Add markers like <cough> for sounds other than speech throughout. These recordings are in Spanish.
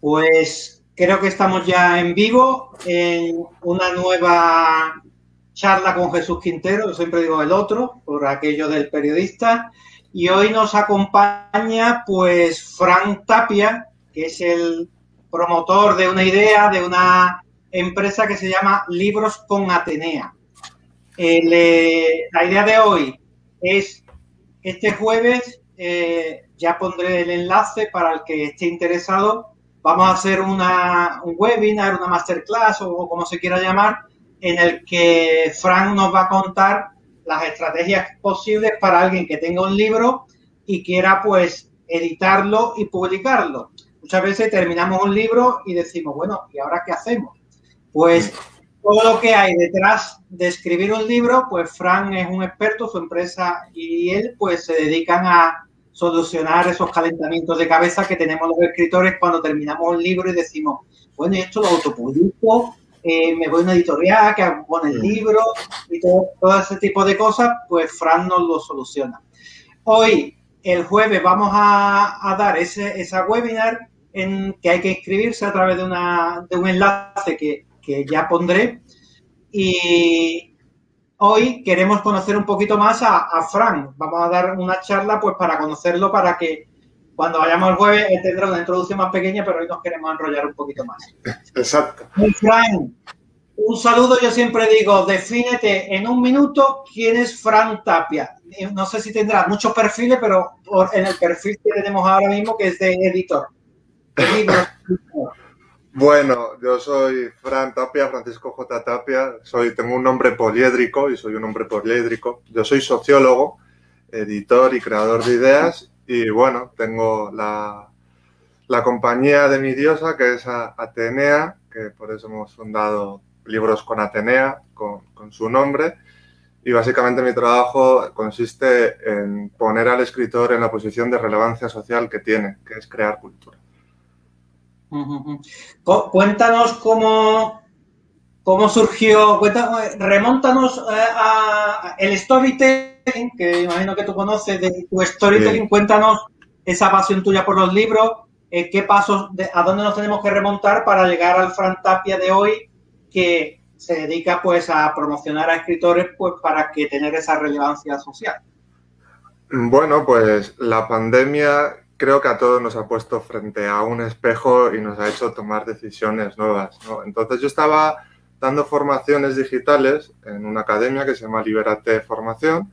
Pues creo que estamos ya en vivo en una nueva charla con Jesús Quintero, siempre digo el otro, por aquello del periodista. Y hoy nos acompaña pues Frank Tapia, que es el promotor de una idea, de una empresa que se llama Libros con Atenea. Eh, la idea de hoy es este jueves, eh, ya pondré el enlace para el que esté interesado. Vamos a hacer una, un webinar, una masterclass o como se quiera llamar, en el que Frank nos va a contar las estrategias posibles para alguien que tenga un libro y quiera pues editarlo y publicarlo. Muchas veces terminamos un libro y decimos, bueno, ¿y ahora qué hacemos? Pues todo lo que hay detrás de escribir un libro, pues Frank es un experto, su empresa y él pues se dedican a solucionar esos calentamientos de cabeza que tenemos los escritores cuando terminamos un libro y decimos, bueno, esto lo autopublico, eh, me voy a una editorial que pone el libro y todo, ese tipo de cosas, pues Fran nos lo soluciona. Hoy, el jueves, vamos a, dar ese, esa webinar en que hay que inscribirse a través de, una, de un enlace que, que ya pondré. Y hoy queremos conocer un poquito más a, a Fran. Vamos a dar una charla pues para conocerlo, para que cuando vayamos el jueves, él tendrá una introducción más pequeña, pero hoy nos queremos enrollar un poquito más. Exacto. Fran, un saludo, yo siempre digo, defínete en un minuto quién es Fran Tapia. No sé si tendrá muchos perfiles, pero en el perfil que tenemos ahora mismo, que es de editor. <laughs> Bueno, yo soy Fran Tapia, Francisco J. Tapia. Soy, tengo un nombre poliédrico y soy un hombre poliédrico. Yo soy sociólogo, editor y creador de ideas y bueno, tengo la, compañía de mi diosa, que es Atenea, que por eso hemos fundado Libros con Atenea, con, su nombre. Y básicamente mi trabajo consiste en poner al escritor en la posición de relevancia social que tiene, que es crear cultura. Cuéntanos cómo, cómo surgió, remóntanos eh, a, el storytelling que imagino que tú conoces de tu storytelling. Cuéntanos esa pasión tuya por los libros, eh, qué pasos, a dónde nos tenemos que remontar para llegar al Fran Tapia de hoy, que se dedica pues a promocionar a escritores pues para que tener esa relevancia social. Bueno, pues la pandemia creo que a todos nos ha puesto frente a un espejo y nos ha hecho tomar decisiones nuevas. Entonces yo estaba dando formaciones digitales en una academia que se llama Liberate Formación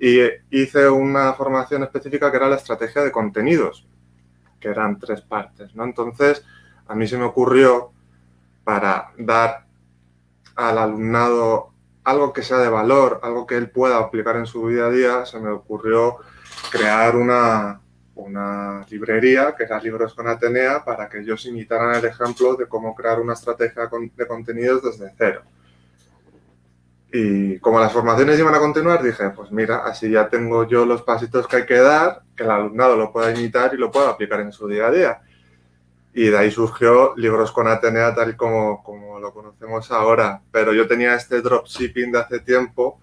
y hice una formación específica que era la estrategia de contenidos, que eran tres partes, ¿no? Entonces, a mí se me ocurrió para dar al alumnado algo que sea de valor, algo que él pueda aplicar en su día a día, se me ocurrió crear una, una librería, que era Libros con Atenea, para que ellos imitaran el ejemplo de cómo crear una estrategia de contenidos desde cero. Y como las formaciones iban a continuar, dije, pues mira, así ya tengo yo los pasitos que hay que dar, que el alumnado lo pueda imitar y lo pueda aplicar en su día a día. Y de ahí surgió Libros con Atenea tal como, como lo conocemos ahora. Pero yo tenía este dropshipping de hace tiempo,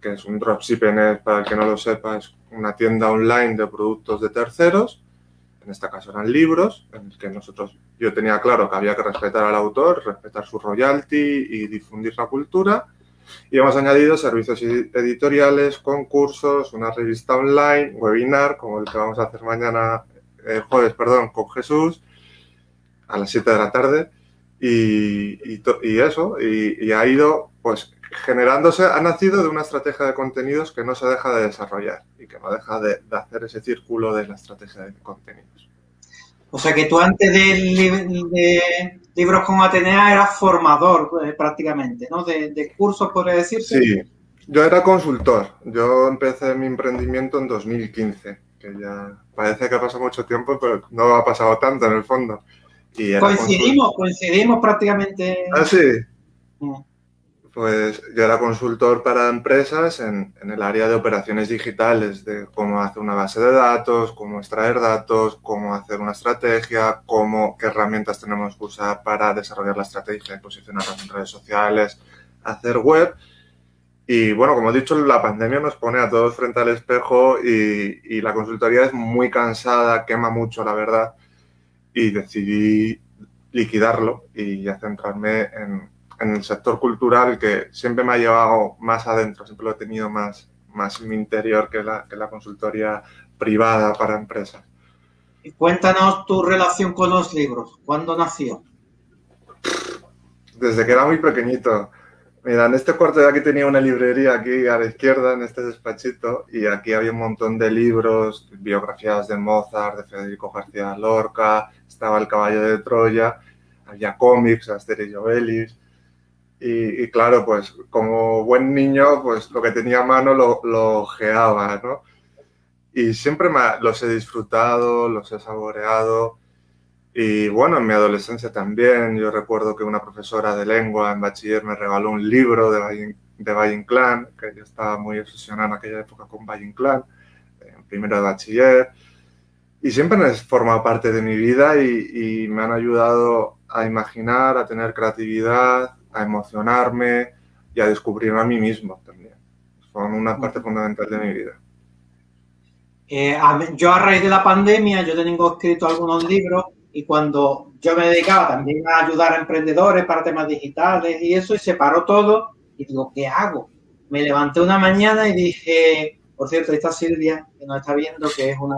que es un dropshipping, para el que no lo sepa, es una tienda online de productos de terceros. En este caso eran libros, en el que nosotros, yo tenía claro que había que respetar al autor, respetar su royalty y difundir la cultura y hemos añadido servicios editoriales, concursos, una revista online, webinar, como el que vamos a hacer mañana, el jueves, perdón, con Jesús, a las 7 de la tarde. Y, eso, y, ha ido, pues, generándose, ha nacido de una estrategia de contenidos que no se deja de desarrollar y que no deja de, de hacer ese círculo de la estrategia de contenidos. O sea que tú antes de, Libros con Atenea eras formador eh, prácticamente, ¿no? De, cursos, podría decirse. Sí, yo era consultor. Yo empecé mi emprendimiento en 2015, que ya parece que ha pasado mucho tiempo, pero no ha pasado tanto en el fondo. Y coincidimos, coincidimos prácticamente. Ah, sí. Mm pues yo era consultor para empresas en, el área de operaciones digitales, de cómo hacer una base de datos, cómo extraer datos, cómo hacer una estrategia, cómo, qué herramientas tenemos que usar para desarrollar la estrategia y posicionarnos en redes sociales, hacer web. Y bueno, como he dicho, la pandemia nos pone a todos frente al espejo y, y la consultoría es muy cansada, quema mucho, la verdad. y decidí liquidarlo y ya centrarme en, el sector cultural que siempre me ha llevado más adentro, siempre lo he tenido más, más en mi interior que la, que la consultoría privada para empresas. Y cuéntanos tu relación con los libros. ¿Cuándo nació? Desde que era muy pequeñito. Mira, en este cuarto de aquí tenía una librería aquí a la izquierda, en este despachito, y aquí había un montón de libros, biografías de Mozart, de Federico García Lorca, estaba El caballo de Troya, había cómics, Asterix y Obelix, y, claro, pues como buen niño, pues lo que tenía a mano lo, lo ojeaba, ¿no? Y siempre los he disfrutado, los he saboreado, y bueno, en mi adolescencia también, yo recuerdo que una profesora de lengua en bachiller me regaló un libro de Valle, de Inclán, que yo estaba muy obsesionado en aquella época con Valle Inclán, en primero de bachiller, y siempre han formado parte de mi vida y, me han ayudado a imaginar, a tener creatividad, a emocionarme y a descubrirme a mí mismo también. Son una parte fundamental de mi vida. Eh, yo a raíz de la pandemia, yo tengo escrito algunos libros y cuando yo me dedicaba también a ayudar a emprendedores para temas digitales y eso, y se paró todo, y digo, ¿qué hago? Me levanté una mañana y dije, por cierto, esta Silvia, que nos está viendo, que es una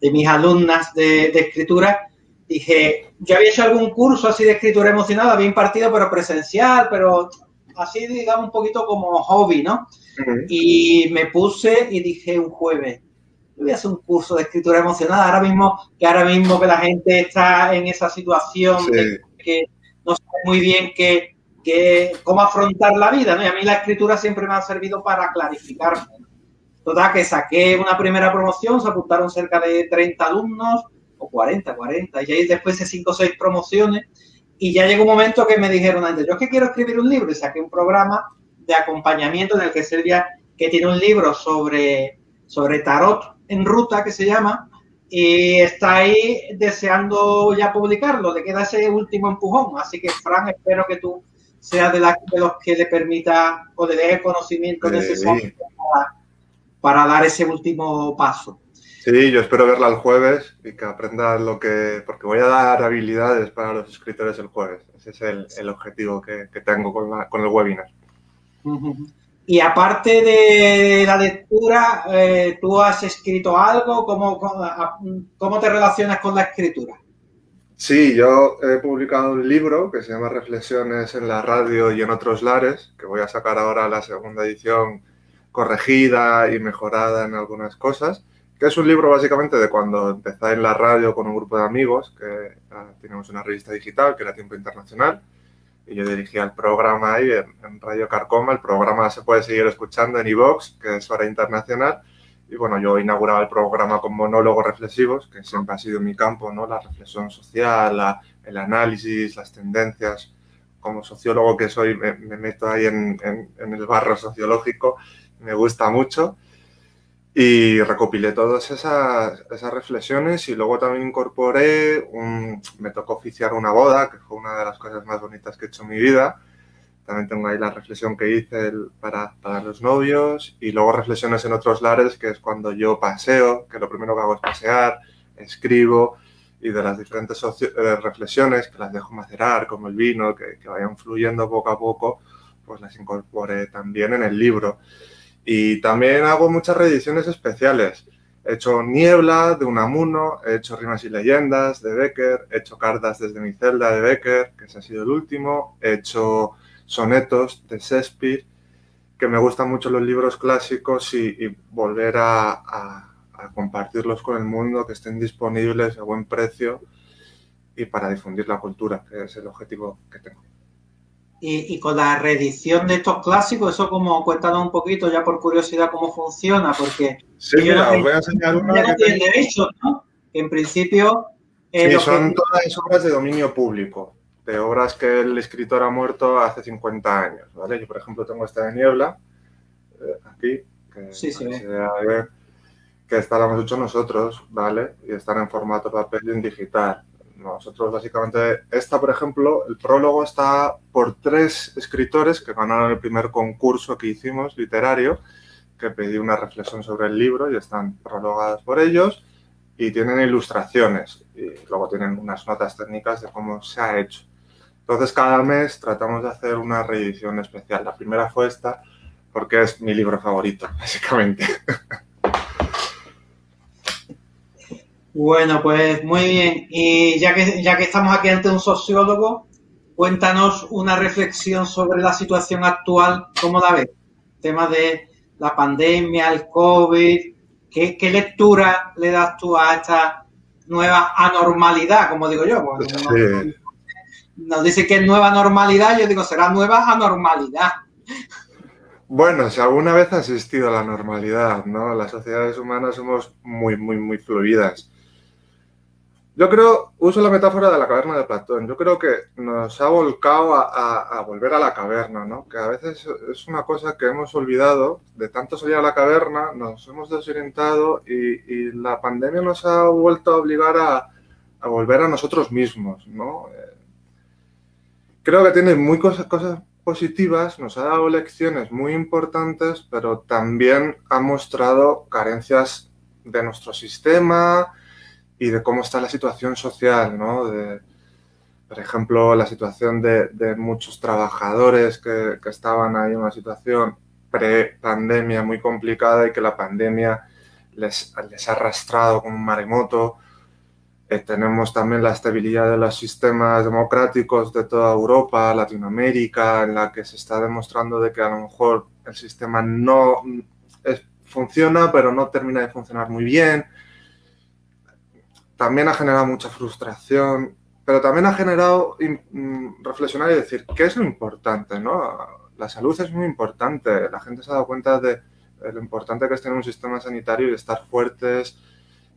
de, mis alumnas de, escritura, dije, yo había hecho algún curso así de escritura emocional, había impartido, pero presencial, pero así, digamos, un poquito como hobby, ¿no? Y me puse y dije un jueves, voy a hacer un curso de escritura emocional. Ahora mismo, que ahora mismo que la gente está en esa situación que no sabe muy bien qué, cómo afrontar la vida, ¿no? Y a mí la escritura siempre me ha servido para clarificarme. Total, que saqué una primera promoción, se apuntaron cerca de 30 alumnos, o 40, 40, y ahí después de 5 o 6 promociones, y ya llegó un momento que me dijeron antes, yo es que quiero escribir un libro, y saqué un programa de acompañamiento en el que Silvia, que tiene un libro sobre, sobre tarot en ruta que se llama y está ahí deseando ya publicarlo, le queda ese último empujón, así que Fran, espero que tú seas de, de los que le permita o le dé el conocimiento necesario para, dar ese último paso. Sí, yo espero verla el jueves y que aprenda lo que, porque voy a dar habilidades para los escritores el jueves, ese es el, objetivo que, tengo con, con el webinar. Y aparte de la lectura, eh, ¿tú has escrito algo? ¿Cómo, ¿Cómo, te relacionas con la escritura? Sí, yo he publicado un libro que se llama Reflexiones en la radio y en otros lares, que voy a sacar ahora la segunda edición corregida y mejorada en algunas cosas, que es un libro básicamente de cuando empecé en la radio con un grupo de amigos, que ah, tenemos una revista digital, que era Tiempo Internacional, y yo dirigía el programa ahí en, Radio Carcoma. El programa se puede seguir escuchando en iVox, que es hora internacional. Y bueno, yo inauguraba el programa con monólogos reflexivos, que siempre ha sido mi campo, ¿no? La reflexión social, el análisis, las tendencias. Como sociólogo que soy, me, meto ahí en, en el barro sociológico, me gusta mucho. Y recopilé todas esas, esas, reflexiones y luego también incorporé, un, me tocó oficiar una boda, que fue una de las cosas más bonitas que he hecho en mi vida. También tengo ahí la reflexión que hice para, para, los novios y luego reflexiones en otros lares, que es cuando yo paseo, que lo primero que hago es pasear, escribo y de las diferentes eh, reflexiones que las dejo macerar, como el vino, que, que vayan fluyendo poco a poco, pues las incorporé también en el libro. Y también hago muchas reediciones especiales. He hecho Niebla de Unamuno, he hecho Rimas y Leyendas de Becker, he hecho Cartas desde mi celda de Becker, que ese ha sido el último, he hecho Sonetos de Shakespeare, que me gustan mucho los libros clásicos y, volver a, compartirlos con el mundo, que estén disponibles a buen precio y para difundir la cultura, que es el objetivo que tengo. Y, con la reedición de estos clásicos, eso como cuéntanos un poquito ya por curiosidad cómo funciona, porque sí, mira, os voy a enseñar una que tiene derecho, ¿no? En principio eh, sí, son todas obras de dominio público, de obras que el escritor ha muerto hace 50 años, ¿vale? Yo por ejemplo tengo esta de Niebla eh, aquí, que sí, sí, que esta la hemos hecho nosotros, ¿vale? Y están en formato papel y en digital. Nosotros básicamente, esta por ejemplo, el prólogo está por tres escritores que ganaron el primer concurso que hicimos literario, que pedí una reflexión sobre el libro y están prologadas por ellos. y tienen ilustraciones y luego tienen unas notas técnicas de cómo se ha hecho. Entonces cada mes tratamos de hacer una reedición especial. La primera fue esta porque es mi libro favorito, <laughs> básicamente. Bueno, pues muy bien. Y ya que, ya que estamos aquí ante un sociólogo, cuéntanos una reflexión sobre la situación actual, ¿cómo la ves? tema de la pandemia, el COVID, ¿qué, lectura le das tú a esta nueva anormalidad, como digo yo? nos, dice que es nueva normalidad, yo digo, será nueva anormalidad. Bueno, si alguna vez ha existido la normalidad, ¿no? Las sociedades humanas somos muy, muy, muy fluidas. Yo creo, uso la metáfora de la caverna de Platón, yo creo que nos ha volcado a, volver a la caverna, ¿no? Que a veces es una cosa que hemos olvidado, de tanto salir a la caverna, nos hemos desorientado y, la pandemia nos ha vuelto a obligar a, volver a nosotros mismos, ¿no? Eh, creo que tiene muy cosas, cosas positivas, nos ha dado lecciones muy importantes, pero también ha mostrado carencias de nuestro sistema, y de cómo está la situación social, ¿no? De, por ejemplo, la situación de, muchos trabajadores que, que, estaban ahí en una situación pre-pandemia muy complicada y que la pandemia les, les ha arrastrado como un maremoto. Eh, tenemos también la estabilidad de los sistemas democráticos de toda Europa, Latinoamérica, en la que se está demostrando de que a lo mejor el sistema no funciona, pero no termina de funcionar muy bien también ha generado mucha frustración, pero también ha generado mm, reflexionar y decir, ¿qué es lo importante? ¿no? La salud es muy importante, la gente se ha dado cuenta de, lo importante que es tener un sistema sanitario y estar fuertes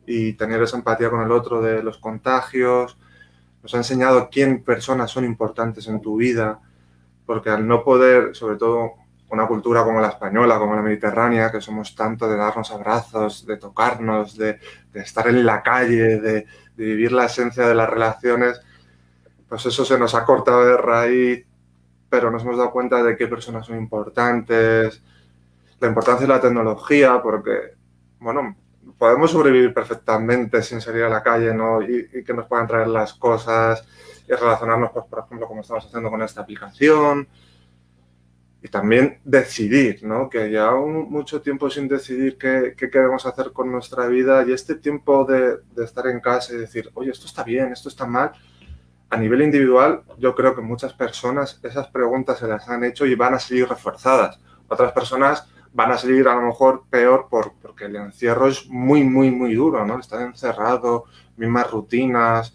y tener esa empatía con el otro de los contagios. Nos ha enseñado quién personas son importantes en tu vida, porque al no poder, sobre todo una cultura como la española, como la mediterránea, que somos tanto de darnos abrazos, de tocarnos, de, estar en la calle, de, vivir la esencia de las relaciones, pues eso se nos ha cortado de raíz, pero nos hemos dado cuenta de qué personas son importantes, la importancia de la tecnología, porque, bueno, podemos sobrevivir perfectamente sin salir a la calle, ¿no? Y, que nos puedan traer las cosas y relacionarnos, pues, por ejemplo, como estamos haciendo con esta aplicación y también decidir, ¿no? Que llevamos mucho tiempo sin decidir qué, qué, queremos hacer con nuestra vida y este tiempo de, de, estar en casa y decir, oye, esto está bien, esto está mal, a nivel individual, yo creo que muchas personas esas preguntas se las han hecho y van a seguir reforzadas. Otras personas van a seguir a lo mejor peor por, porque el encierro es muy, muy, muy duro, ¿no? Estar encerrado, mismas rutinas,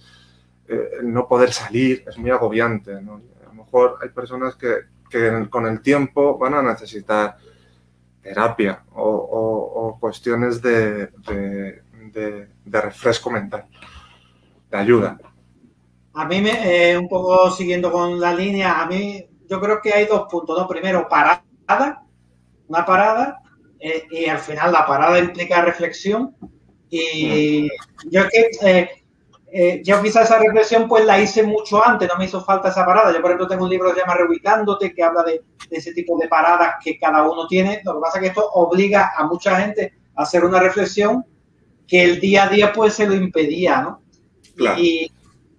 eh, no poder salir, es muy agobiante, ¿no? A lo mejor hay personas que, que con el tiempo van a necesitar terapia o, cuestiones de, de, refresco mental, de ayuda. A mí, me, eh, un poco siguiendo con la línea, a mí yo creo que hay dos puntos. ¿no? Primero, parada, una parada, eh, y al final la parada implica reflexión. Y yo es que eh, eh, yo quizá esa reflexión pues la hice mucho antes, no me hizo falta esa parada. Yo, por ejemplo, tengo un libro que se llama Reubicándote, que habla de, ese tipo de paradas que cada uno tiene. Lo que pasa es que esto obliga a mucha gente a hacer una reflexión que el día a día pues se lo impedía, ¿no? Y,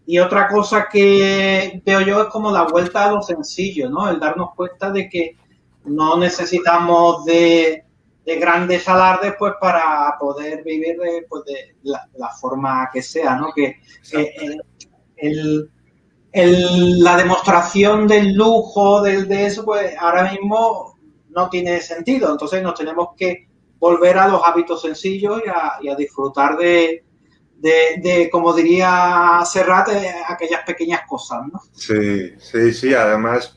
y, otra cosa que veo yo es como la vuelta a lo sencillo, ¿no? El darnos cuenta de que no necesitamos de de grandes alardes pues para poder vivir de, pues, de la, forma que sea, ¿no? Que el, la demostración del lujo, del, de eso, pues ahora mismo no tiene sentido. Entonces nos tenemos que volver a los hábitos sencillos y a, disfrutar de, de, como diría Serrat, aquellas pequeñas cosas, ¿no? Sí, sí, sí. Además,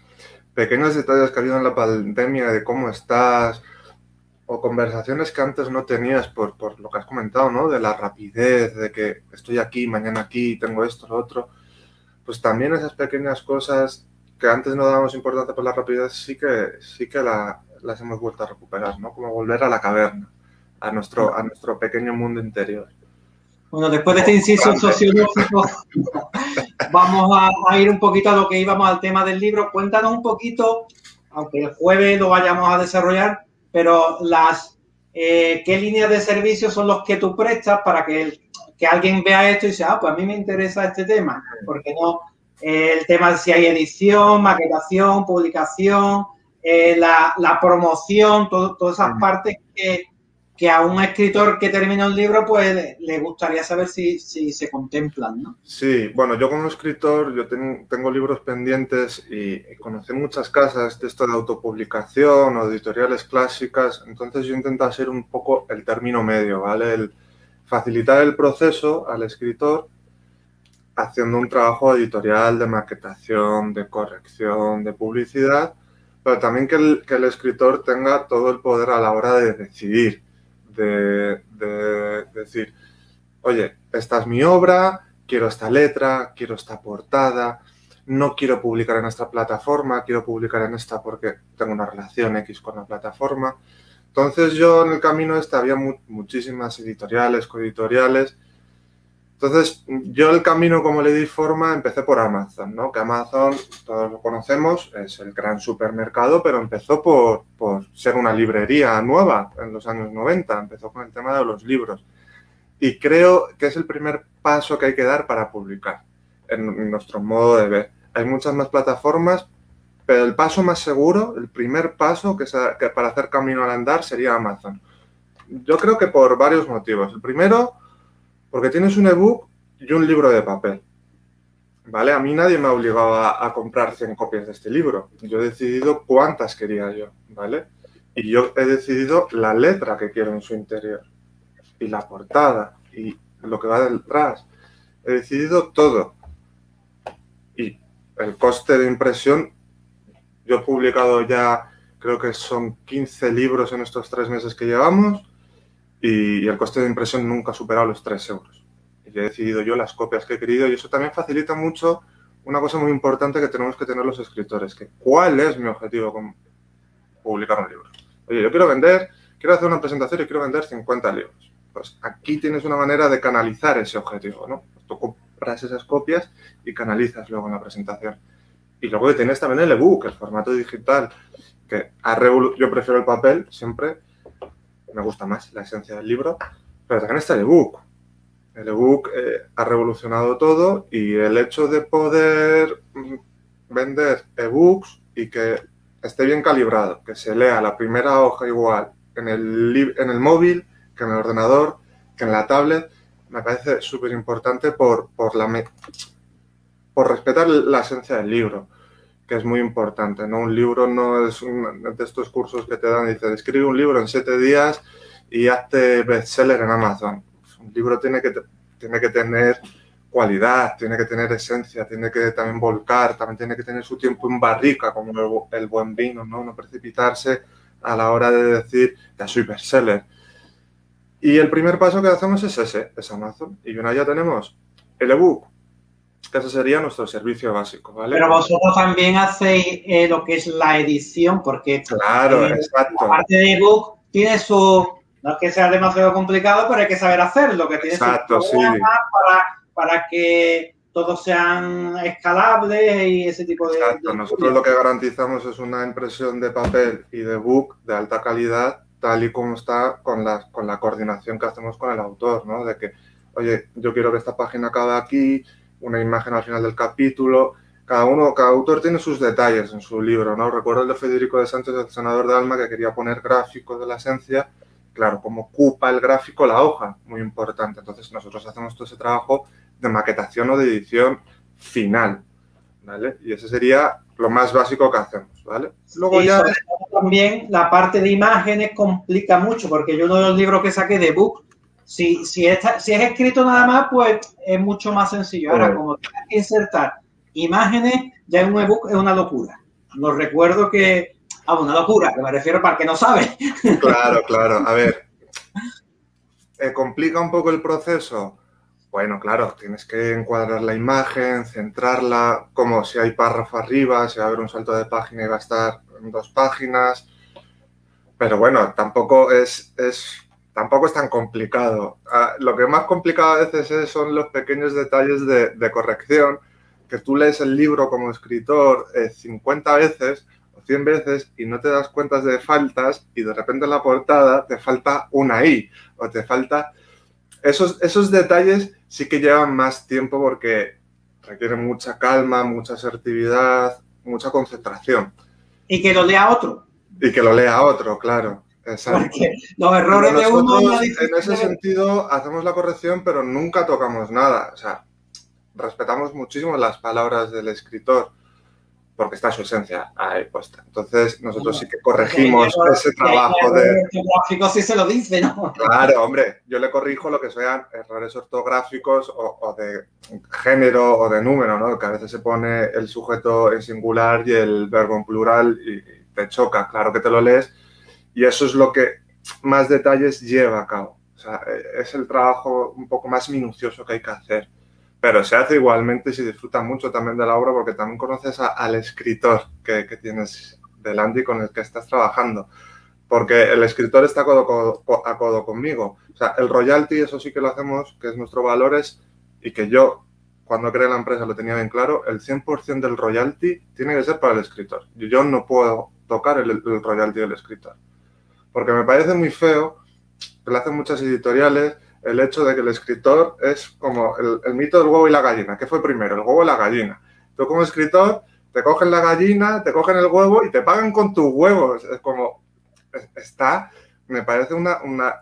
pequeños detalles que ha habido en la pandemia de cómo estás, o conversaciones que antes no tenías por, por, lo que has comentado, ¿no? De la rapidez, de que estoy aquí, mañana aquí, tengo esto, lo otro. Pues también esas pequeñas cosas que antes no dábamos importancia por la rapidez, sí que, sí que la, las hemos vuelto a recuperar, ¿no? Como volver a la caverna, a nuestro, a nuestro pequeño mundo interior. Bueno, después de este inciso sociológico, <laughs> vamos a, a, ir un poquito a lo que íbamos al tema del libro. Cuéntanos un poquito, aunque el jueves lo vayamos a desarrollar, pero las, eh, ¿qué líneas de servicio son los que tú prestas para que, que alguien vea esto y dice, ah, pues a mí me interesa este tema, porque no el tema de si hay edición, maquetación, publicación, eh, la, promoción, todas esas partes que, a un escritor que termina un libro, pues le gustaría saber si, se contemplan, ¿no? Sí, bueno, yo como escritor, yo tengo libros pendientes y, conocí muchas casas de esto de autopublicación o editoriales clásicas, entonces yo intento hacer un poco el término medio, ¿vale? El facilitar el proceso al escritor haciendo un trabajo editorial de maquetación, de corrección, de publicidad, pero también que el, escritor tenga todo el poder a la hora de decidir, de, decir, oye, esta es mi obra, quiero esta letra, quiero esta portada, no quiero publicar en esta plataforma, quiero publicar en esta porque tengo una relación X con la plataforma. Entonces yo en el camino este había muchísimas editoriales, coeditoriales, entonces, yo el camino, como le di forma, empecé por Amazon, ¿no? Que Amazon, todos lo conocemos, es el gran supermercado, pero empezó por, ser una librería nueva en los años 90, empezó con el tema de los libros. Y creo que es el primer paso que hay que dar para publicar, en nuestro modo de ver. Hay muchas más plataformas, pero el paso más seguro, el primer paso que, que para hacer camino al andar sería Amazon. Yo creo que por varios motivos. El primero porque tienes un ebook y un libro de papel. ¿Vale? A mí nadie me ha obligado a, comprar 100 copias de este libro. Yo he decidido cuántas quería yo, ¿vale? Y yo he decidido la letra que quiero en su interior. Y la portada. Y lo que va detrás. He decidido todo. Y el coste de impresión, yo he publicado ya, creo que son 15 libros en estos tres meses que llevamos y, el coste de impresión nunca ha superado los 3 euros. Y he decidido yo las copias que he querido y eso también facilita mucho una cosa muy importante que tenemos que tener los escritores, que cuál es mi objetivo con publicar un libro. Oye, yo quiero vender, quiero hacer una presentación y quiero vender 50 libros. Pues aquí tienes una manera de canalizar ese objetivo, ¿no? Pues tú compras esas copias y canalizas luego en la presentación. Y luego tienes también el ebook, el formato digital, que yo prefiero el papel siempre, me gusta más la esencia del libro, pero también está el ebook. El ebook eh, ha revolucionado todo y el hecho de poder mm, vender ebooks y que esté bien calibrado, que se lea la primera hoja igual en el, en el móvil que en el ordenador, que en la tablet, me parece súper importante por, por, por respetar la esencia del libro que es muy importante, ¿no? Un libro no es de estos cursos que te dan y escribe un libro en siete días y hazte bestseller en Amazon. Un libro tiene que, tiene que tener cualidad, tiene que tener esencia, tiene que también volcar, también tiene que tener su tiempo en barrica, como el, buen vino, ¿no? No precipitarse a la hora de decir, ya soy bestseller. Y el primer paso que hacemos es ese, es Amazon. Y una ya tenemos el ebook, ese sería nuestro servicio básico, ¿vale? Pero vosotros también hacéis eh, lo que es la edición, porque claro, eh, exacto. la parte de ebook tiene su, no es que sea demasiado complicado, pero hay que saber hacerlo, que tiene exacto, sí. para, para que todos sean escalables y ese tipo de... Exacto, nosotros lo que garantizamos es una impresión de papel y de book de alta calidad, tal y como está con la, con la coordinación que hacemos con el autor, ¿no? De que, oye, yo quiero que esta página acabe aquí, una imagen al final del capítulo. Cada uno, cada autor tiene sus detalles en su libro, ¿no? Recuerdo el de Federico de Sánchez, el senador de Alma, que quería poner gráficos de la esencia. Claro, como ocupa el gráfico la hoja, muy importante. Entonces nosotros hacemos todo ese trabajo de maquetación o de edición final, ¿vale? Y ese sería lo más básico que hacemos, ¿vale? Luego ya... También la parte de imágenes complica mucho, porque yo uno de los libros que saqué de book si, si, es escrito nada más, pues es mucho más sencillo. Ahora, como tienes que insertar imágenes, ya en un ebook es una locura. No recuerdo que. Ah, una locura, que me refiero para que no sabe. <laughs> Claro, claro. A ver, ¿eh, ¿complica un poco el proceso? Bueno, claro, tienes que encuadrar la imagen, centrarla, como si hay párrafo arriba, si va a haber un salto de página y va a estar en dos páginas. Pero bueno, tampoco es, es tampoco es tan complicado. Ah, lo que más complicado a veces son los pequeños detalles de, corrección, que tú lees el libro como escritor 50 eh, veces o 100 veces y no te das cuenta de faltas y de repente en la portada te falta una I o te falta... esos, esos detalles sí que llevan más tiempo porque requieren mucha calma, mucha asertividad, mucha concentración. Y que lo lea otro. Y que lo lea otro, claro. Exacto. Porque los errores de uno... En ese sentido, hacemos la corrección, pero nunca tocamos nada. O sea, respetamos muchísimo las palabras del escritor porque está su esencia ahí puesta. Entonces, nosotros sí que corregimos ese trabajo de... Ortográfico sí se lo dice, ¿no? Claro, hombre, yo le corrijo lo que sean errores ortográficos o, de género o de número, ¿no? Que a veces se pone el sujeto en singular y el verbo en plural y te choca, claro que te lo lees. Y eso es lo que más detalles lleva a cabo. O sea, es el trabajo un poco más minucioso que hay que hacer pero se hace igualmente y se disfruta mucho también de la obra porque también conoces al escritor que, tienes delante y con el que estás trabajando. Porque el escritor está codo, a codo conmigo. O sea, el royalty, eso sí que lo hacemos, que es nuestro valores y que yo, cuando creé la empresa, lo tenía bien claro, el 100% del royalty tiene que ser para el escritor. Yo no puedo tocar el royalty del escritor. Porque me parece muy feo, que lo hacen muchas editoriales, el hecho de que el escritor es como el, mito del huevo y la gallina. ¿Qué fue primero, el huevo o la gallina? Tú como escritor te cogen la gallina, te cogen el huevo y te pagan con tus huevos. Es como, está, me parece una, una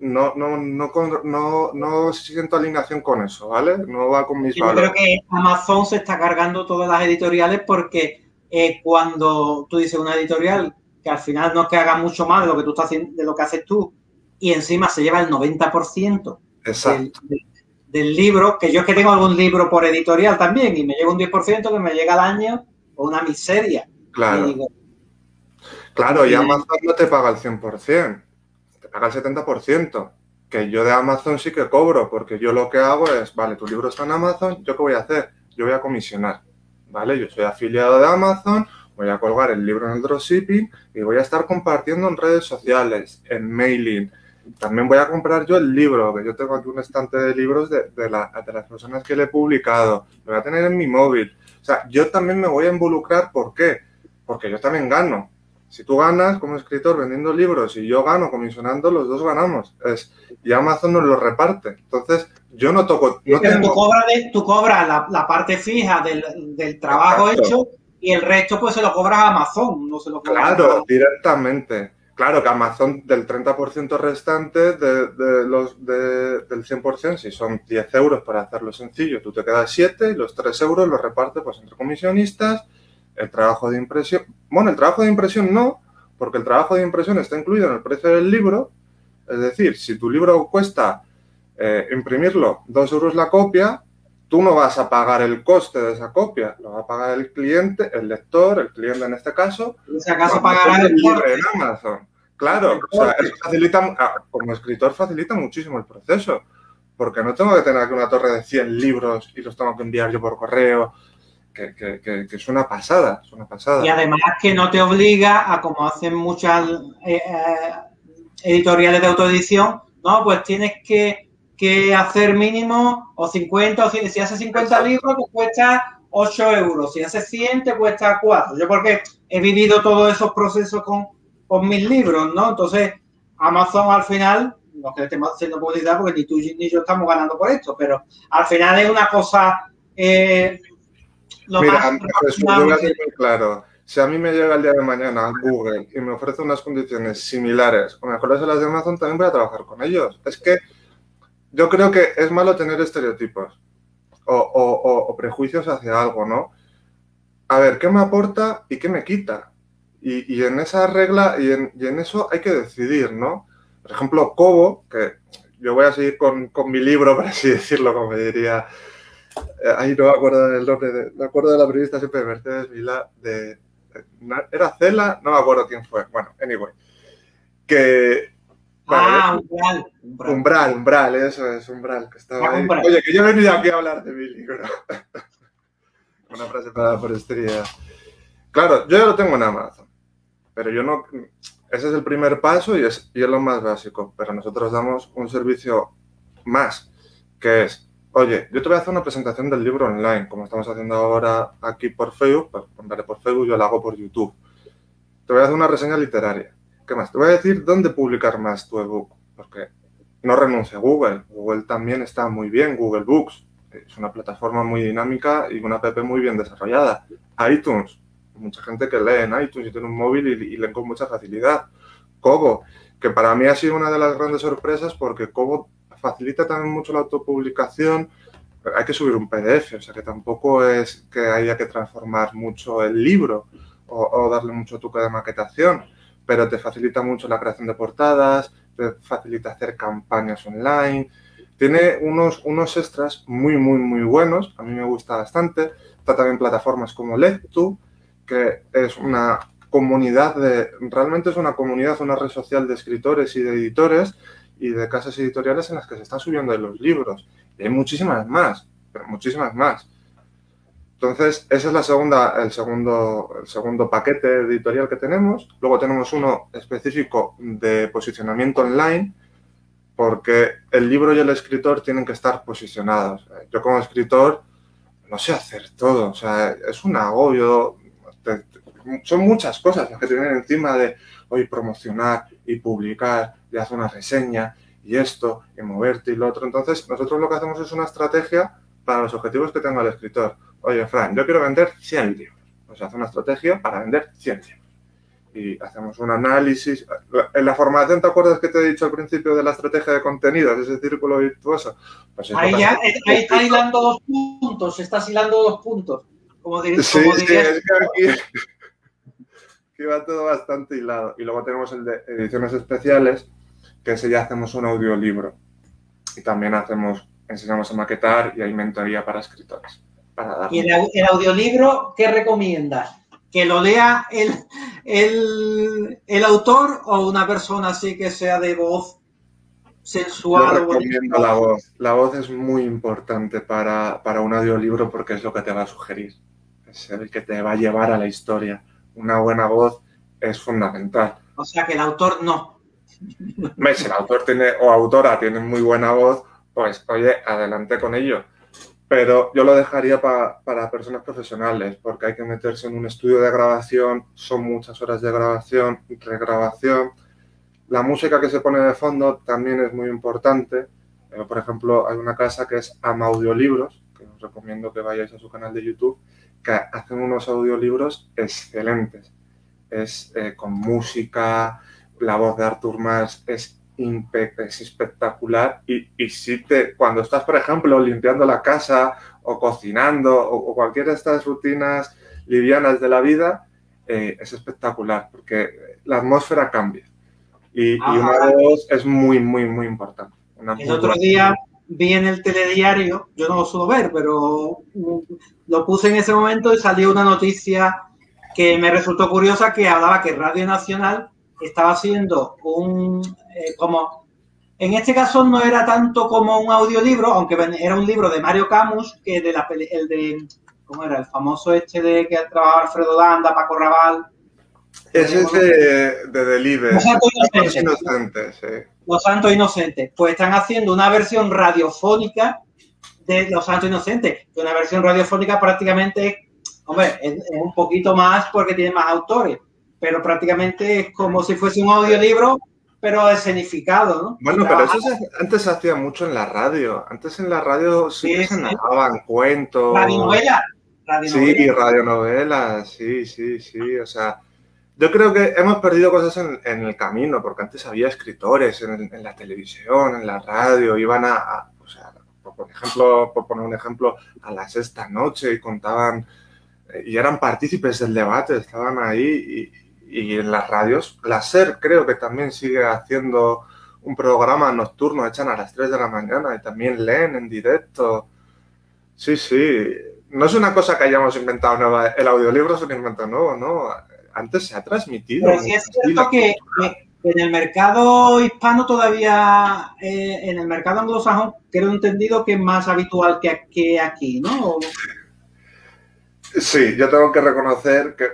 no, no, no, no, no siento alineación con eso, ¿vale? No va con mis Yo creo que Amazon se está cargando todas las editoriales porque eh, cuando tú dices una editorial que al final no es que haga mucho más de lo que tú estás haciendo, de lo que haces tú, y encima se lleva el 90% del, del, libro, que yo es que tengo algún libro por editorial también y me llega un 10% que me llega al año o una miseria. Claro. Y claro, y Amazon no te paga el 100%, te paga el 70%. Que yo de Amazon sí que cobro, porque yo lo que hago es, vale, tu libro está en Amazon, ¿yo qué voy a hacer? Yo voy a comisionar, ¿vale? Yo soy afiliado de Amazon, voy a colgar el libro en el dropshipping y voy a estar compartiendo en redes sociales, en mailing, también voy a comprar yo el libro, que yo tengo aquí un estante de libros de, las personas que le he publicado. Lo voy a tener en mi móvil. O sea, yo también me voy a involucrar. ¿Por qué? Porque yo también gano. Si tú ganas como escritor vendiendo libros y yo gano comisionando, los dos ganamos. Es, y Amazon nos lo reparte. Entonces, yo no toco. No tú cobras, la, parte fija del, trabajo hecho y el resto pues se lo cobras a Amazon, no se lo Claro, directamente. Claro que Amazon del 30% restante de, los, del 100%, si son 10 euros para hacerlo sencillo, tú te quedas 7 y los 3 euros los reparte pues entre comisionistas, el trabajo de impresión. Bueno, el trabajo de impresión no, porque el trabajo de impresión está incluido en el precio del libro. Es decir, si tu libro cuesta eh, imprimirlo 2 euros la copia, tú no vas a pagar el coste de esa copia, lo va a pagar el cliente, el lector, el cliente en este caso. En ese caso pagará el libro en Amazon. Claro, o sea, facilita, ah, como escritor facilita muchísimo el proceso, porque no tengo que tener aquí una torre de 100 libros y los tengo que enviar yo por correo, que, que, es una pasada, es una pasada. Y además que no te obliga a, como hacen muchas eh, eh, editoriales de autoedición, no, pues tienes que que hacer mínimo o 50 o 100. Si hace 50 libros, te cuesta 8 euros. Si hace 100, te cuesta 4. Yo porque he vivido todos esos procesos con, con mis libros, ¿no? Entonces, Amazon al final, no que estemos haciendo publicidad porque ni tú ni yo estamos ganando por esto, pero al final es una cosa... Eh, lo Mira, más yo voy a muy claro. Si a mí me llega el día de mañana Google y me ofrece unas condiciones similares o mejores a las de Amazon, también voy a trabajar con ellos. Es que yo creo que es malo tener estereotipos o, prejuicios hacia algo, ¿no? A ver, ¿qué me aporta y qué me quita? Y, en esa regla y en, eso hay que decidir, ¿no? Por ejemplo, Cobo, que yo voy a seguir con, mi libro, <laughs> por así decirlo, como diría. Eh, ahí no me acuerdo del nombre, de, me acuerdo de la periodista siempre de Mercedes Vila, de, ¿Era Cela? No me acuerdo quién fue. Bueno, anyway. Que ah, umbral, umbral. Umbral, eso es, umbral, que estaba ahí. Oye, que yo he venido aquí a hablar de mi libro. <laughs> Una frase para la forestería. Claro, yo ya lo tengo en Amazon, pero yo no... Ese es el primer paso y es, y es lo más básico, pero nosotros damos un servicio más, que es, oye, yo te voy a hacer una presentación del libro online, como estamos haciendo ahora aquí por Facebook, pues, por Facebook yo lo hago por YouTube. Te voy a hacer una reseña literaria ¿Qué más? Te voy a decir dónde publicar más tu ebook, porque no renuncia a Google. Google también está muy bien, Google Books. Es una plataforma muy dinámica y una app muy bien desarrollada. iTunes, mucha gente que lee en iTunes y tiene un móvil y, y leen con mucha facilidad. Kobo, que para mí ha sido una de las grandes sorpresas porque Kobo facilita también mucho la autopublicación. Hay que subir un PDF, o sea que tampoco es que haya que transformar mucho el libro o, o darle mucho toque de maquetación, pero te facilita mucho la creación de portadas, te facilita hacer campañas online. Tiene unos, unos extras muy, muy, muy buenos. A mí me gusta bastante. Está también plataformas como Lectu, que es una comunidad de, realmente es una comunidad, una red social de escritores y de editores y de casas editoriales en las que se están subiendo los libros. Y hay muchísimas más, pero muchísimas más. Entonces, ese es la segunda, el, segundo, el segundo paquete editorial que tenemos. Luego tenemos uno específico de posicionamiento online, porque el libro y el escritor tienen que estar posicionados. Yo como escritor no sé hacer todo, o sea, es un agobio. Te, te, son muchas cosas las que te vienen encima de hoy promocionar y publicar y hacer una reseña y esto y moverte y lo otro. Entonces, nosotros lo que hacemos es una estrategia para los objetivos que tenga el escritor oye, Fran, yo quiero vender 100 libros. Pues hace una estrategia para vender 100 libros. Y hacemos un análisis. En la formación, ¿te acuerdas que te he dicho al principio de la estrategia de contenidos, ese círculo virtuoso? Pues ahí, ya, ahí está hilando dos puntos, estás hilando dos puntos. Como dirías, sí, como sí, dirías. es que aquí, <laughs> aquí va todo bastante hilado. Y luego tenemos el de ediciones especiales, que ese ya hacemos un audiolibro. Y también hacemos, enseñamos a maquetar y hay mentoría para escritores. Y el, el, audiolibro, ¿qué recomiendas? ¿Que lo lea el, el, el, autor o una persona así que sea de voz sensual? Yo recomiendo la voz. La voz es muy importante para, para un audiolibro porque es lo que te va a sugerir. Es el que te va a llevar a la historia. Una buena voz es fundamental. O sea que el autor no. Si el autor tiene o autora tiene muy buena voz, pues oye, adelante con ello pero yo lo dejaría pa, para personas profesionales, porque hay que meterse en un estudio de grabación, son muchas horas de grabación, regrabación. La música que se pone de fondo también es muy importante. Eh, por ejemplo, hay una casa que es Ama Audiolibros, que os recomiendo que vayáis a su canal de YouTube, que hacen unos audiolibros excelentes. Es eh, con música, la voz de Artur Mas es es espectacular. Y, y si te, cuando estás, por ejemplo, limpiando la casa o cocinando o, o cualquiera de estas rutinas livianas de la vida, eh, es espectacular porque la atmósfera cambia. Y, y una voz es muy, muy, muy importante. Una el otro día vi en el telediario, yo no lo suelo ver, pero lo puse en ese momento y salió una noticia que me resultó curiosa que hablaba que Radio Nacional estaba haciendo un, eh, como, en este caso no era tanto como un audiolibro, aunque era un libro de Mario Camus, que de la el de, ¿cómo era? El famoso este de que trabajaba Alfredo Landa, Paco Raval. Ese es de, de Deliver. Los Santos Inocentes. Inocentes, sí. Los Santos Inocentes. Pues están haciendo una versión radiofónica de Los Santos Inocentes. Que una versión radiofónica prácticamente, hombre, es, es un poquito más porque tiene más autores pero prácticamente es como si fuese un audiolibro, pero escenificado, ¿no? Bueno, pero eso se, antes se hacía mucho en la radio. Antes en la radio sí, sí se sí. narraban cuentos. ¿Radionovela? radionovela. Sí, radionovelas, sí, sí, sí. O sea, yo creo que hemos perdido cosas en, en el camino, porque antes había escritores en, en, la televisión, en la radio, iban a, a o sea, por, ejemplo, por poner un ejemplo, a la sexta noche y contaban, eh, y eran partícipes del debate, estaban ahí y, en las radios. La SER creo que también sigue haciendo un programa nocturno, echan a las 3 de la mañana y también leen en directo. Sí, sí. No es una cosa que hayamos inventado nueva. El audiolibro es un invento nuevo, ¿no? Antes se ha transmitido. Pero sí es cierto que, que, en el mercado hispano todavía, eh, en el mercado anglosajón, creo entendido que es más habitual que, que aquí, ¿no? Sí, yo tengo que reconocer que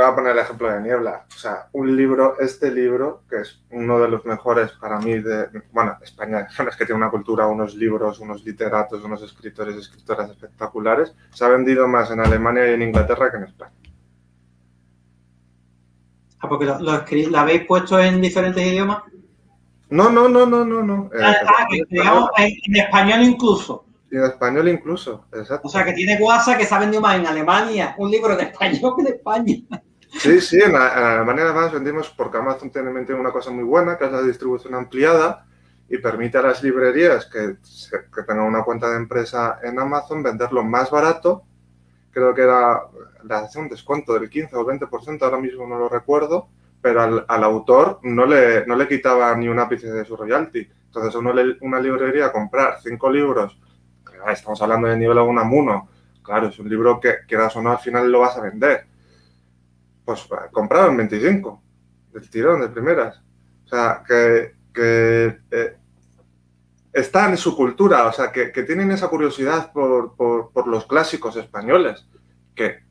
voy a poner el ejemplo de Niebla. O sea, un libro, este libro, que es uno de los mejores para mí de, bueno, España <laughs> es que tiene una cultura, unos libros, unos literatos, unos escritores escritoras espectaculares, se ha vendido más en Alemania y en Inglaterra que en España. Ah, porque lo, lo, lo habéis puesto en diferentes idiomas. No, no, no, no, no, no. Ah, ah digamos, en, español incluso. en español incluso, exacto. O sea, que tiene WhatsApp que saben vendido más en Alemania un libro en español que en España. Sí, sí, en, Alemania además vendimos porque Amazon tiene una cosa muy buena, que es la distribución ampliada y permite a las librerías que, que tengan una cuenta de empresa en Amazon venderlo más barato. Creo que era, le un descuento del 15 o 20%, ahora mismo no lo recuerdo, pero al, autor no le, no le quitaba ni un ápice de su royalty. Entonces, una, una librería comprar cinco libros, estamos hablando de nivel 1 1, claro, es un libro que quieras o no, al final lo vas a vender. Pues comprado en 25, del tirón, de primeras. O sea, que, que eh, están en su cultura, o sea, que, tienen esa curiosidad por, por, los clásicos españoles. Que,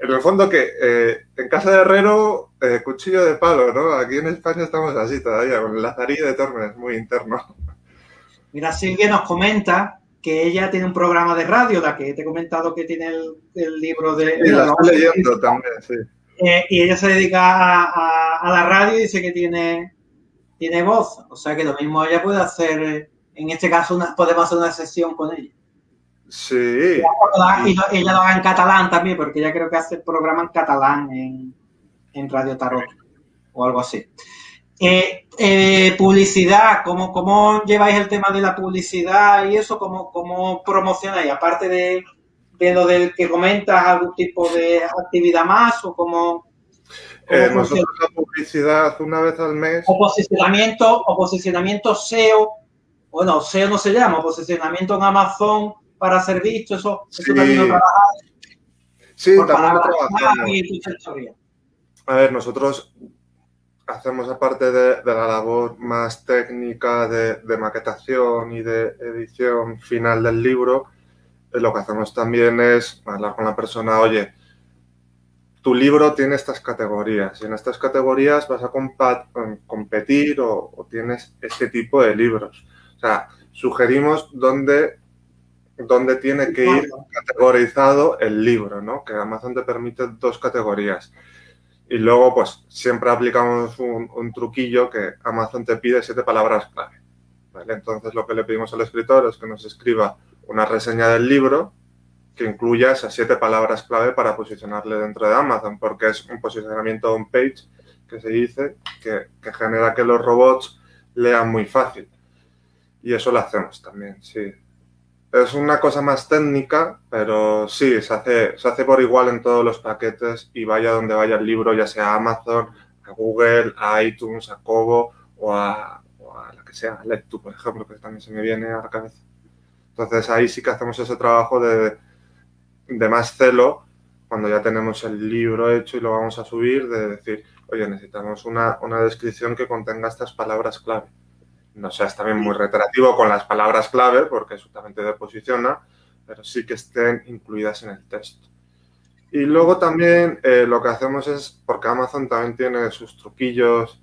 en el fondo que eh, en casa de herrero, eh, cuchillo de palo, ¿no? Aquí en España estamos así todavía, con el lazarillo de Tormes, muy interno. Mira, Silvia nos comenta que ella tiene un programa de radio, la que te he comentado que tiene el, libro de... Y la estoy leyendo también, sí. Eh, y ella se dedica a, la radio y dice que tiene, tiene voz. O sea que lo mismo ella puede hacer, en este caso podemos hacer una sesión con ella. Sí. Y ella lo haga en catalán también, porque ella creo que hace el programa en catalán en, Radio Tarot o algo así. Eh, eh, publicidad, ¿cómo, ¿cómo lleváis el tema de la publicidad y eso? ¿Cómo, cómo promocionáis? Aparte de, lo del que comentas, algún tipo de actividad más o cómo... Eh, nosotros la publicidad una vez al mes. O posicionamiento, o posicionamiento SEO, bueno, SEO no se llama, posicionamiento en Amazon para ser visto, eso, sí. también lo trabajamos. Sí, también lo trabajamos. A ver, nosotros hacemos aparte de, la labor más técnica de, maquetación y de edición final del libro, lo que hacemos también es hablar con la persona, oye, tu libro tiene estas categorías y en estas categorías vas a competir o, o, tienes este tipo de libros. O sea, sugerimos dónde donde tiene que ir categorizado el libro, ¿no? Que Amazon te permite dos categorías. Y luego, pues, siempre aplicamos un, truquillo que Amazon te pide siete palabras clave. ¿vale? Entonces, lo que le pedimos al escritor es que nos escriba una reseña del libro que incluya esas siete palabras clave para posicionarle dentro de Amazon, porque es un posicionamiento on page que se dice que, que genera que los robots lean muy fácil. Y eso lo hacemos también, sí es una cosa más técnica, pero sí, se hace, se hace por igual en todos los paquetes y vaya donde vaya el libro, ya sea a Amazon, a Google, a iTunes, a Kobo o a, la que sea, a Lectu, por ejemplo, que también se me viene a la cabeza. Entonces ahí sí que hacemos ese trabajo de, de más celo cuando ya tenemos el libro hecho y lo vamos a subir, de decir, oye, necesitamos una, una descripción que contenga estas palabras clave no seas también muy reiterativo con las palabras clave, porque eso también te posiciona, pero sí que estén incluidas en el texto. Y luego también eh, lo que hacemos es, porque Amazon también tiene sus truquillos,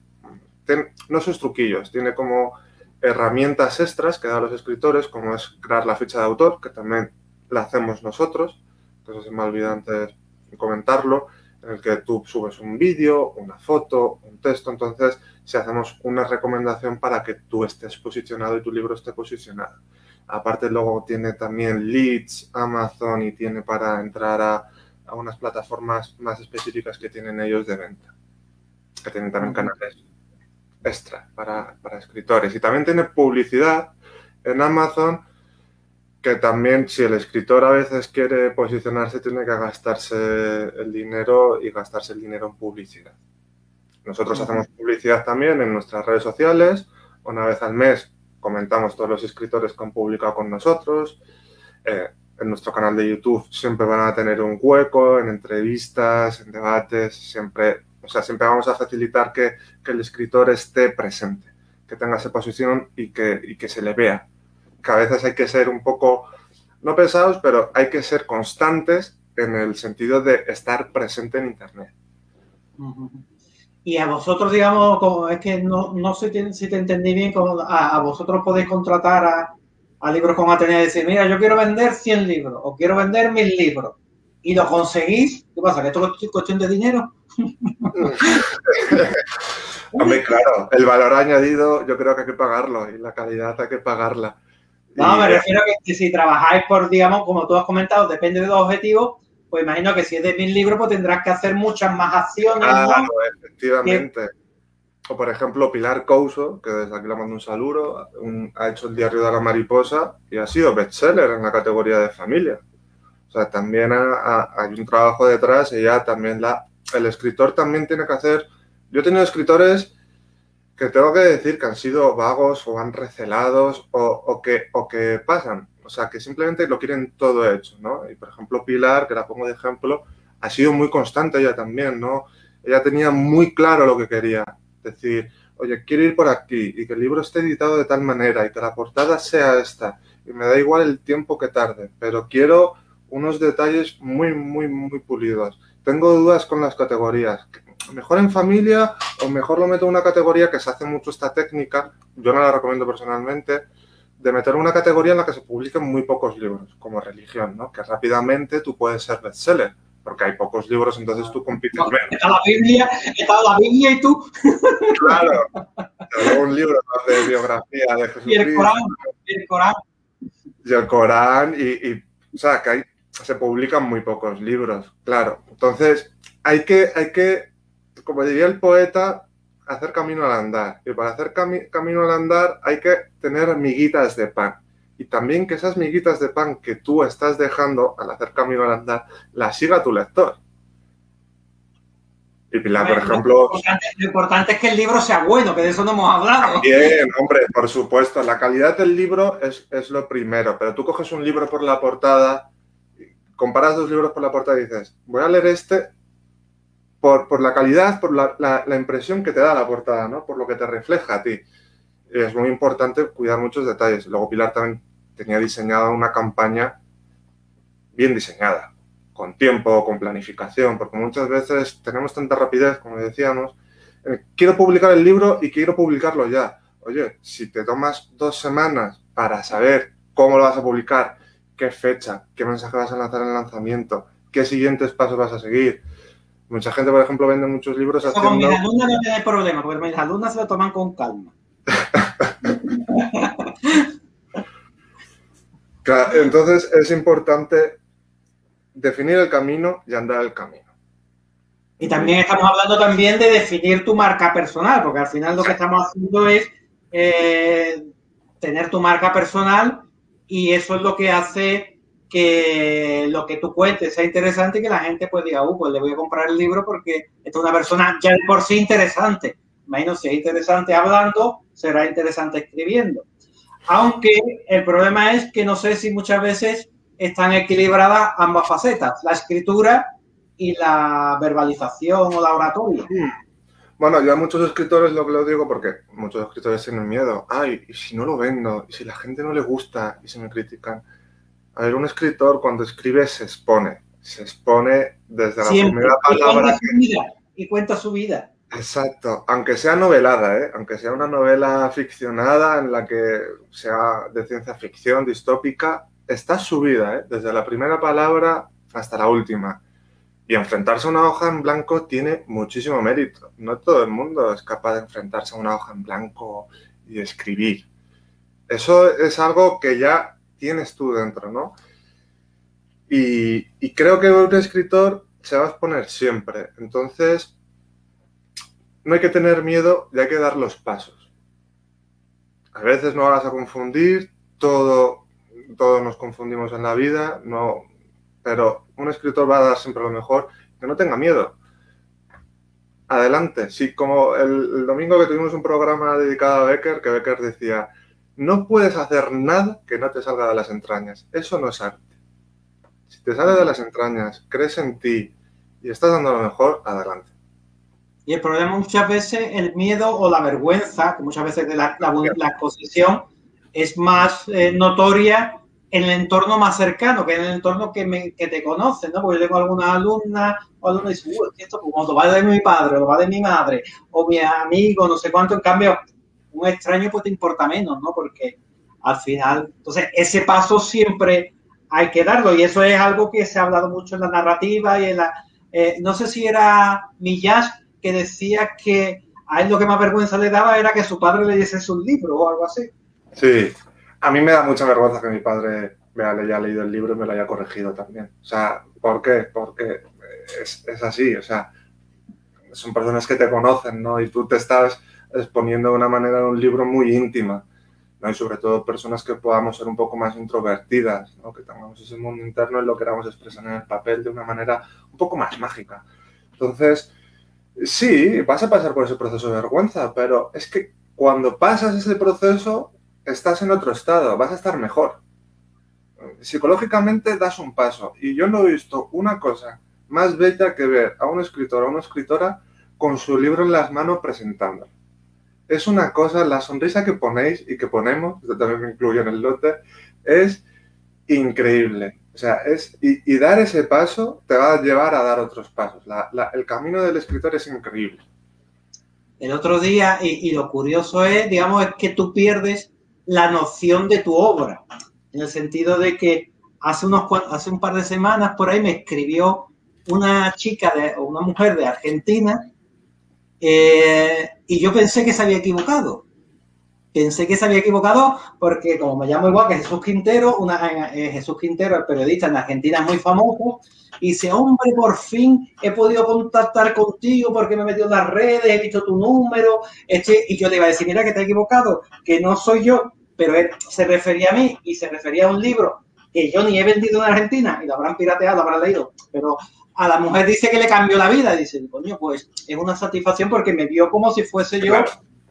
no sus truquillos, tiene como herramientas extras que da a los escritores, como es crear la ficha de autor, que también la hacemos nosotros, entonces se me olvidó antes comentarlo, en el que tú subes un vídeo, una foto, un texto, entonces si hacemos una recomendación para que tú estés posicionado y tu libro esté posicionado. Aparte luego tiene también leads, Amazon y tiene para entrar a, unas plataformas más específicas que tienen ellos de venta, que tienen también canales extra para, para escritores. Y también tiene publicidad en Amazon que también si el escritor a veces quiere posicionarse tiene que gastarse el dinero y gastarse el dinero en publicidad. Nosotros hacemos publicidad también en nuestras redes sociales, una vez al mes comentamos todos los escritores que han publicado con nosotros. Eh, en nuestro canal de YouTube siempre van a tener un hueco en entrevistas, en debates, siempre, o sea, siempre vamos a facilitar que, que el escritor esté presente, que tenga esa posición y que, y que se le vea que a veces hay que ser un poco, no pesados, pero hay que ser constantes en el sentido de estar presente en Internet. Y a vosotros, digamos, como es que no, no sé si te entendí bien, como a, vosotros podéis contratar a, a, libros con Atenea y decir, mira, yo quiero vender 100 libros o quiero vender 1000 libros. Y lo conseguís, ¿qué pasa? ¿Que esto es cuestión de dinero? <laughs> Hombre, claro, el valor añadido yo creo que hay que pagarlo y la calidad hay que pagarla. No, me refiero a que si trabajáis por, digamos, como tú has comentado, depende de los objetivos, pues imagino que si es de mil libros, pues tendrás que hacer muchas más acciones. Claro, efectivamente. O por ejemplo, Pilar Couso, que desde aquí le mando un saludo, ha hecho el diario de la mariposa y ha sido bestseller en la categoría de familia. O sea, también hay un trabajo detrás y ya también la, el escritor también tiene que hacer... Yo he tenido escritores que tengo que decir que han sido vagos o han recelados o, que, o que pasan. O sea, que simplemente lo quieren todo hecho, ¿no? Y por ejemplo, Pilar, que la pongo de ejemplo, ha sido muy constante ella también, ¿no? Ella tenía muy claro lo que quería. Decir, oye, quiero ir por aquí y que el libro esté editado de tal manera y que la portada sea esta. Y me da igual el tiempo que tarde, pero quiero unos detalles muy, muy, muy pulidos. Tengo dudas con las categorías mejor en familia o mejor lo meto en una categoría que se hace mucho esta técnica, yo no la recomiendo personalmente, de meter una categoría en la que se publiquen muy pocos libros, como religión, ¿no? Que rápidamente tú puedes ser bestseller, porque hay pocos libros, entonces tú compites menos. Está la Biblia, está la Biblia y tú. Claro, un libro de biografía de Jesucristo. Y el Corán, y el Corán. Y el Corán, y, o sea, que hay, se publican muy pocos libros, claro. Entonces, hay que, hay que como diría el poeta, hacer camino al andar. Y para hacer camino al andar hay que tener miguitas de pan. Y también que esas miguitas de pan que tú estás dejando al hacer camino al andar, las siga tu lector. Y Pilar, por ejemplo... Lo importante, es que el libro sea bueno, que de eso no hemos hablado. Bien, hombre, por supuesto. La calidad del libro es, es lo primero. Pero tú coges un libro por la portada, comparas dos libros por la portada y dices, voy a leer este por, la calidad, por la, impresión que te da la portada, ¿no? Por lo que te refleja a ti. Es muy importante cuidar muchos detalles. Luego Pilar también tenía diseñada una campaña bien diseñada, con tiempo, con planificación, porque muchas veces tenemos tanta rapidez, como decíamos, quiero publicar el libro y quiero publicarlo ya. Oye, si te tomas dos semanas para saber cómo lo vas a publicar, qué fecha, qué mensaje vas a lanzar en el lanzamiento, qué siguientes pasos vas a seguir, Mucha gente, por ejemplo, vende muchos libros haciendo... Con mis alumnas no tiene problema, porque mis alumnas se lo toman con calma. <laughs> Entonces es importante definir el camino y andar el camino. Y también estamos hablando también de definir tu marca personal, porque al final lo que estamos haciendo es eh, tener tu marca personal y eso es lo que hace que lo que tú cuentes sea interesante y que la gente pues diga, uh, pues le voy a comprar el libro porque es una persona ya por sí interesante. Imagino si es interesante hablando, será interesante escribiendo. Aunque el problema es que no sé si muchas veces están equilibradas ambas facetas, la escritura y la verbalización o la oratoria. Bueno, yo a muchos escritores lo que lo digo porque muchos escritores tienen miedo. Ay, ¿y si no lo vendo? ¿Y si la gente no le gusta y se me critican? A ver, un escritor cuando escribe se expone, se expone desde la primera palabra. Y cuenta, su vida. Exacto, aunque sea novelada, ¿eh? aunque sea una novela ficcionada en la que sea de ciencia ficción, distópica, está su vida, ¿eh? desde la primera palabra hasta la última. Y enfrentarse a una hoja en blanco tiene muchísimo mérito. No todo el mundo es capaz de enfrentarse a una hoja en blanco y escribir. Eso es algo que ya tienes tú dentro, ¿no? Y, creo que un escritor se va a exponer siempre. Entonces, no hay que tener miedo y hay que dar los pasos. A veces no vas a confundir, todo, todos nos confundimos en la vida, no, pero un escritor va a dar siempre lo mejor, que no tenga miedo. Adelante. Sí, como el, domingo que tuvimos un programa dedicado a Becker, que Becker decía, no puedes hacer nada que no te salga de las entrañas. Eso no es arte. Si te sale de las entrañas, crees en ti y estás dando lo mejor, adelante. Y el problema muchas veces, el miedo o la vergüenza, que muchas veces la, la, exposición es más eh, notoria en el entorno más cercano, que en el entorno que, me, que te conoce, ¿no? Porque yo tengo alguna alumna o alumno y dice, esto como lo va de mi padre, lo va de mi madre, o mi amigo, no sé cuánto, en cambio, un extraño pues te importa menos, ¿no? Porque al final, entonces ese paso siempre hay que darlo y eso es algo que se ha hablado mucho en la narrativa y en la... Eh, no sé si era Millas que decía que a él lo que más vergüenza le daba era que su padre leyese sus libros o algo así. Sí, a mí me da mucha vergüenza que mi padre me haya leído el libro y me lo haya corregido también. O sea, ¿por qué? Porque es, así, o sea, son personas que te conocen, ¿no? Y tú te estás exponiendo de una manera en un libro muy íntima, ¿no? Y sobre todo personas que podamos ser un poco más introvertidas, ¿no? Que tengamos ese mundo interno y lo queramos expresar en el papel de una manera un poco más mágica. Entonces, sí, vas a pasar por ese proceso de vergüenza, pero es que cuando pasas ese proceso, estás en otro estado, vas a estar mejor. Psicológicamente das un paso. Y yo no he visto una cosa más bella que ver a un escritor o una escritora con su libro en las manos presentando. Es una cosa, la sonrisa que ponéis y que ponemos, también me incluyo en el lote, es increíble. O sea, es, y, dar ese paso te va a llevar a dar otros pasos. el camino del escritor es increíble. El otro día, y, y, lo curioso es, digamos, es que tú pierdes la noción de tu obra, en el sentido de que hace, unos, hace un par de semanas por ahí me escribió una chica o una mujer de Argentina eh, y yo pensé que se había equivocado. Pensé que se había equivocado porque, como me llamo igual que Jesús Quintero, una, eh, Jesús Quintero, el periodista en Argentina es muy famoso, y dice, hombre, por fin he podido contactar contigo porque me he metido en las redes, he visto tu número, este, y yo le iba a decir, mira que te he equivocado, que no soy yo, pero él se refería a mí y se refería a un libro que yo ni he vendido en Argentina, y lo habrán pirateado, lo habrán leído, pero a la mujer dice que le cambió la vida. Dice, coño, pues es una satisfacción porque me vio como si fuese yo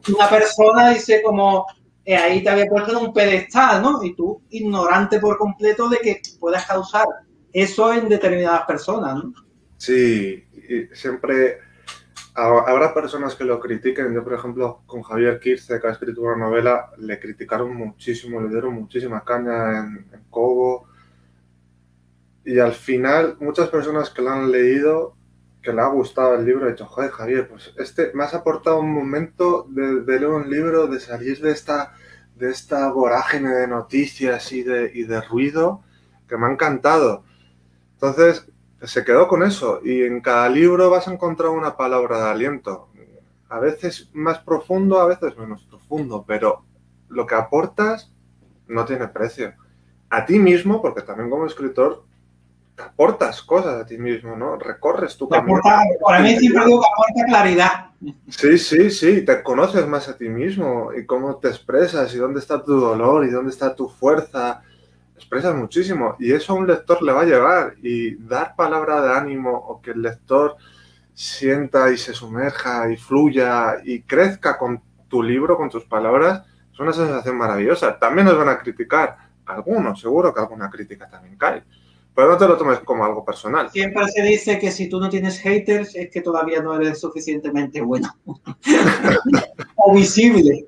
una persona, dice, como eh, ahí te había puesto en un pedestal, ¿no? Y tú, ignorante por completo de que puedas causar eso en determinadas personas, ¿no? Sí, siempre habrá personas que lo critiquen. Yo, por ejemplo, con Javier Kirce, que ha escrito una novela, le criticaron muchísimo, le dieron muchísima caña en, en Cobo y al final, muchas personas que lo han leído, que le ha gustado el libro, han dicho, joder, Javier, pues este me has aportado un momento de, leer un libro, de salir de esta, de esta vorágine de noticias y de, y de ruido, que me ha encantado. Entonces, se quedó con eso. Y en cada libro vas a encontrar una palabra de aliento. A veces más profundo, a veces menos profundo, pero lo que aportas no tiene precio. A ti mismo, porque también como escritor aportas cosas a ti mismo, ¿no? Recorres tu camino. para mí siempre digo que aporta claridad. Sí, sí, sí, te conoces más a ti mismo y cómo te expresas y dónde está tu dolor y dónde está tu fuerza. Expresas muchísimo y eso a un lector le va a llevar y dar palabra de ánimo o que el lector sienta y se sumerja y fluya y crezca con tu libro, con tus palabras, es una sensación maravillosa. También nos van a criticar, algunos, seguro que alguna crítica también cae pero no te lo tomes como algo personal. Siempre se dice que si tú no tienes haters es que todavía no eres suficientemente bueno <laughs> o visible.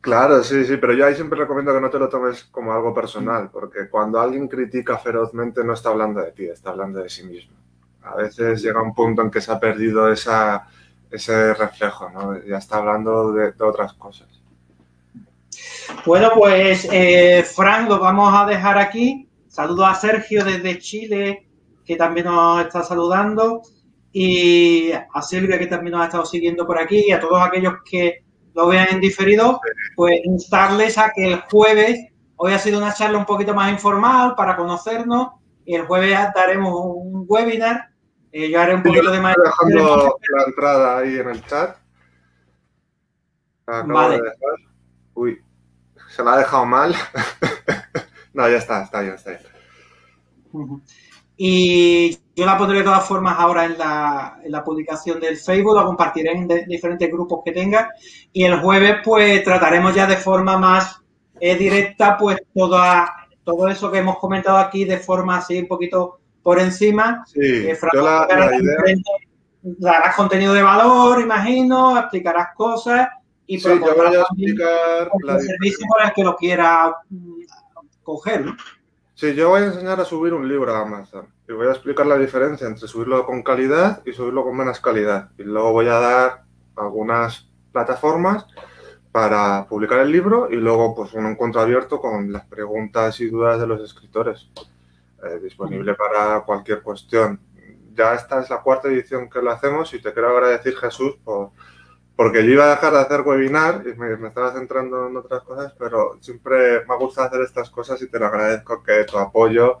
Claro, sí, sí, pero yo ahí siempre recomiendo que no te lo tomes como algo personal, porque cuando alguien critica ferozmente no está hablando de ti, está hablando de sí mismo. A veces llega un punto en que se ha perdido esa, ese reflejo, ¿no? Ya está hablando de, otras cosas. Bueno, pues, eh, Frank, lo vamos a dejar aquí. Saludo a Sergio desde Chile, que también nos está saludando, y a Silvia, que también nos ha estado siguiendo por aquí, y a todos aquellos que lo vean en diferido, pues instarles a que el jueves, hoy ha sido una charla un poquito más informal para conocernos, y el jueves daremos un webinar. Eh, yo haré un poquito de más. dejando la entrada ahí en el chat. vale. Uy, se la ha dejado mal. <laughs> No, ya está, está bien, está bien. Y yo la pondré de todas formas ahora en la, publicación del Facebook, la compartiré en diferentes grupos que tenga. Y el jueves, pues trataremos ya de forma más eh, directa, pues toda, todo eso que hemos comentado aquí de forma así un poquito por encima. Sí, eh, yo la, idea... Darás contenido de valor, imagino, explicarás cosas y sí, yo voy a explicar la servicio para el que lo quiera Sí, yo voy a enseñar a subir un libro a Amazon y voy a explicar la diferencia entre subirlo con calidad y subirlo con menos calidad. Y luego voy a dar algunas plataformas para publicar el libro y luego pues un encuentro abierto con las preguntas y dudas de los escritores. Eh, disponible para cualquier cuestión. Ya esta es la cuarta edición que lo hacemos y te quiero agradecer Jesús por, porque yo iba a dejar de hacer webinar y me, estaba centrando en otras cosas, pero siempre me ha gustado hacer estas cosas y te lo agradezco que tu apoyo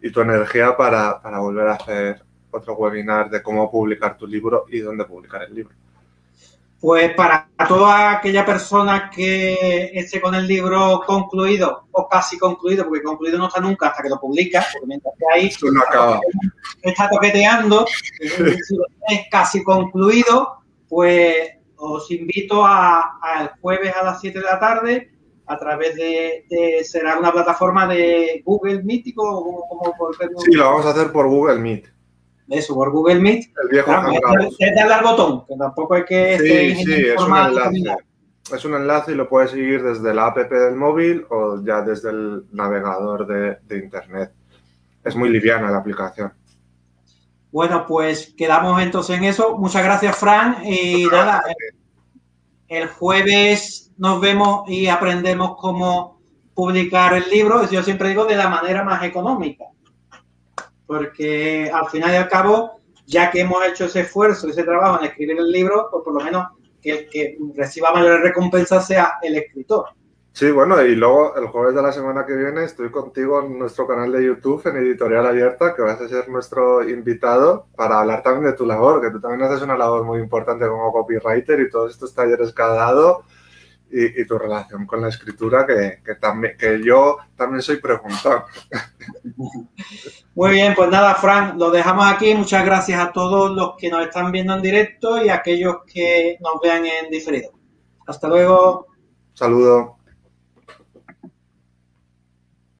y tu energía para, para volver a hacer otro webinar de cómo publicar tu libro y dónde publicar el libro. Pues para toda aquella persona que esté con el libro concluido o casi concluido, porque concluido no está nunca hasta que lo publica, porque mientras que ahí está toqueteando, <laughs> es casi concluido, pues os invito al jueves a las 7 de la tarde a través de, será una plataforma de Google Meet o como, por Sí, lo vamos a hacer por Google Meet. Eso, por Google Meet. El viejo es darle al botón, que tampoco hay que... Sí, sí, es un enlace. Es un enlace y lo puedes seguir desde la app del móvil o ya desde el navegador de, de internet. Es muy liviana la aplicación. Bueno, pues quedamos entonces en eso. Muchas gracias, Fran. Y nada, el jueves nos vemos y aprendemos cómo publicar el libro. Yo siempre digo de la manera más económica. Porque al final y al cabo, ya que hemos hecho ese esfuerzo, ese trabajo en escribir el libro, pues por lo menos que el que reciba mayor recompensa sea el escritor. Sí, bueno, y luego el jueves de la semana que viene estoy contigo en nuestro canal de YouTube, en Editorial Abierta, que vas a ser nuestro invitado para hablar también de tu labor, que tú también haces una labor muy importante como copywriter y todos estos talleres que has dado y, tu relación con la escritura, que, también, que yo también soy preguntón. Muy bien, pues nada, Fran, lo dejamos aquí. Muchas gracias a todos los que nos están viendo en directo y a aquellos que nos vean en diferido. Hasta luego. Saludo.